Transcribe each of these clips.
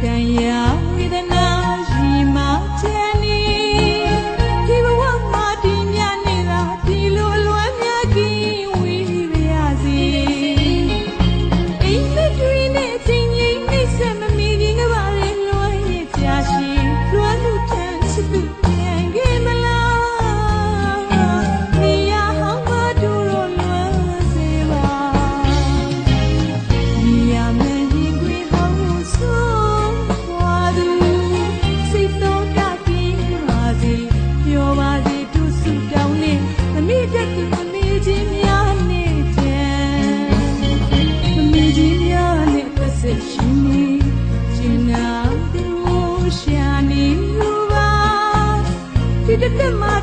天涯。真的吗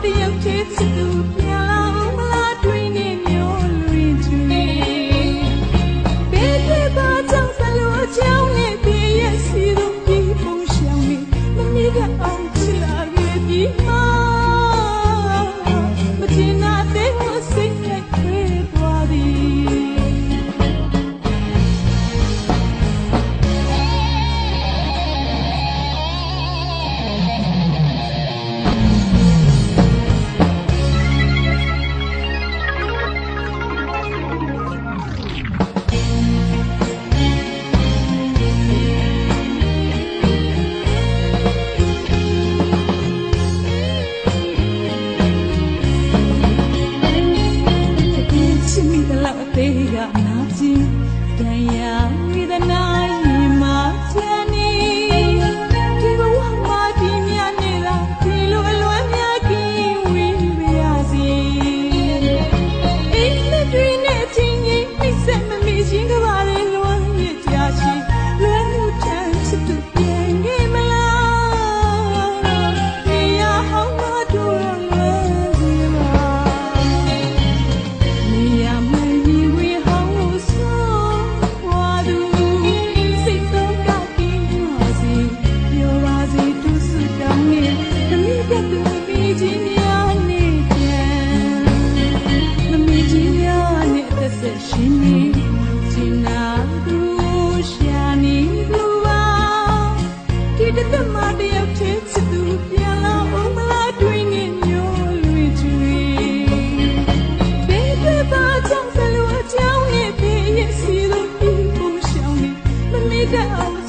太阳。山